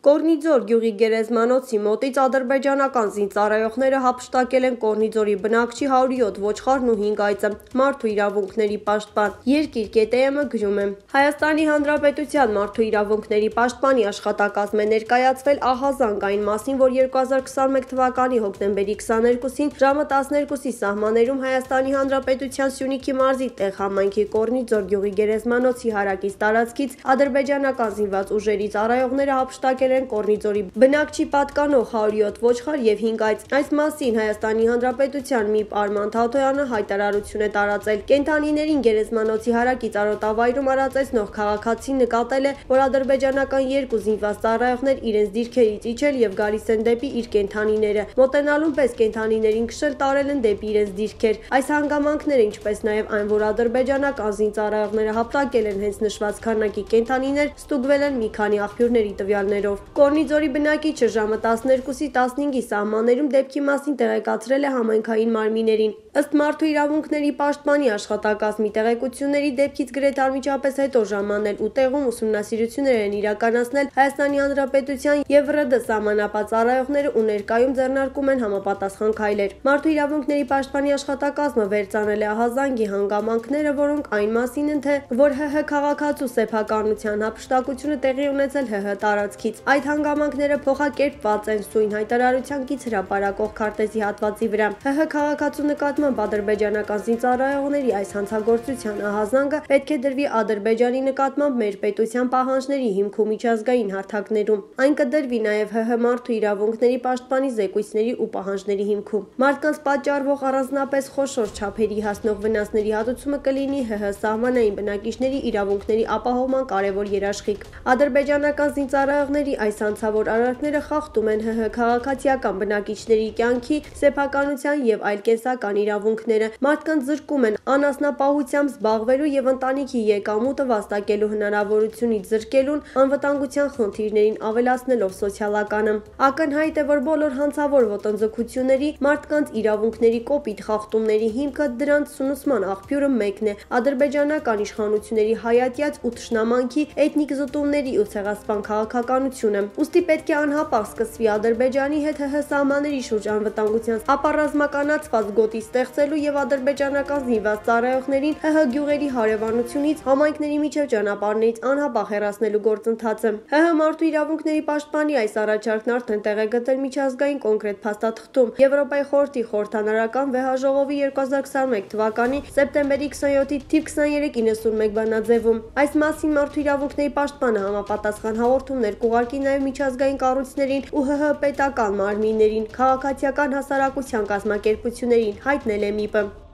Կորնիձոր գյուղի գերեզմանոցի մոտից ադրբեջանական զինծառայողները հափշտակել են Կորնիձորի բնակչի 107 ոչխարն ու 5 այծը։ Մարդու իրավունքների պաշտպան Երկիր ԿՏՄ գրում է. Հայաստանի Հանրապետության մարդու իրավունքների պաշտպանի աշխատակազմ է ներկայացվել ահազանգ այն մասին, որ 2021 թվականի հոկտեմբերի 22-ին ժամը 12-ի սահմաններում Հայաստանի Հանրապետության Սյունիքի մարզի տեղ համայնքի Կորնիձոր գյուղի գերեզմանոցի հարակից տարածքից ադրբեջանական զինված ուժերի ծառայողները հափշտակել զբաղվել են Կորնիձորի բնակչի պատկանող 107 ոչխար եւ 5 այծ։ Այս մասին Հայաստանի Հանրապետության ՄԻՊ Արման Թաթոյանը հայտարարություն է տարածել։ Կենթանիներին գերեզմանոցի հարակից արոտավայրում արածեցնող քաղաքացին նկատել է, որ ադրբեջանական երկու զինված ծառայողներ իրենց դիրքերից իջել եւ գալիս են դեպի իր կենթանիները։ Մոտենալուն պես կենթանիներին քշել տարել են դեպի իրենց դիրքեր։ Այս հանգամանքները, ինչպես նաեւ այն, որ ադրբեջանական զինծառայողները հապտակել են հենց նշված քանակի կենթանիներ, ստուգվել են մի քանի աղբյուրների տվյալներով։ Կորնիձորի բնակիչը ժամը 12-ի 15-ի սահմաններում դեպքի մասին տեղեկացրել է համայնքային մարմիններին։ Ըստ Մարդու իրավունքների պաշտպանի աշխատակազմի տեղեկությունների դեպքից գրեթե անմիջապես հետո ժամանել ու տեղում ուսումնասիրություններ են իրականացնել Հայաստանի Հանրապետության եւ ՌԴ սահմանապատ ծառայողները ու ներկայում ձեռնարկում են համապատասխան քայլեր։ Մարդու իրավունքների պաշտպանի աշխատակազմը վերցանել է ահազանգի հանգամանքները, որոնք այն մասին են, թե որ ՀՀ քաղաքացու սեփականության հապշտակությունը տեղի ունեցել ՀՀ տարածքից։ Այդ հանգամանքները փոխակերպված են սույն հայտարարության կից հրապարակող քարտեզի հատվածի վրա։ ՀՀ քաղաքացու նկատմամբ ադրբեջանական զինծառայողների այս հանցագործության ահազանգը պետք է դրվի Ադրբեջանի նկատմամբ մեր պետության պահանջների հիմքում միջազգային հարթակներում։ Այն կդրվի նաև ՀՀ մարդու իրավունքների պաշտպանի զեկույցների ու պահանջների հիմքում։ Մարդկանց պատճառվող առանձնապես խոշոր չափերի հասնող վնասների հատուցումը կլինի ՀՀ սահմանային բնակիչների իրավունքների ապահովման կարևոր երաշխիք։ Ադրբեջանական զինծառայողների այս անցավոր արարքները խախտում են ՀՀ քաղաքացիական բնակիչների կյանքի, սեփականության եւ այլ կենսական իրավունքները, մարդկանց զրկում են անասնապահությամբ զբաղվելու եւ ընտանիքի եկամուտը վաստակելու հնարավորությունից զրկելուն, անվտանգության խնդիրներին ավելացնելով սոցիալականը։ Ակնհայտ է, որ բոլոր հանցավոր ոտնձգությունների, մարդկանց իրավունքների կոպիտ խախտումների հիմքը դրանց սնուցման աղբյուրը մեկն է՝ ադրբեջանական իշխանությունների հայատյաց ու թշնամանքի էթնիկ զտումների ու ցեղասպան քաղաքականությունը պետությունը։ Ոստի պետք է անհապաղ սկսվի Ադրբեջանի հետ ՀՀ սահմանների շուրջ անվտանգության ապառազմականացված գոտի ստեղծելու եւ ադրբեջանական զինված ծառայողներին ՀՀ գյուղերի հարևանությունից համայնքների միջև ճանապարհներից անհապաղ հեռացնելու գործընթացը։ ՀՀ մարդու իրավունքների պաշտպանի այս առաջարկն արդեն տեղ է գտել միջազգային կոնկրետ փաստաթղթում Եվրոպայի խորհրդի խորհրդանարական վեհաժողովի 2021 թվականի սեպտեմբերի 27-ի թիվ 2391 բանաձևում։ Այս մասին մարդու իրավունքների պաշտպանը համապատասխան հաղորդումներ կուղարկի նաև միջազգային կառույցներին ու ՀՀ պետական մարմիններին, քաղաքացիական հասարակության կազմակերպություններին, հայտնել է ՄԻՊ-ը։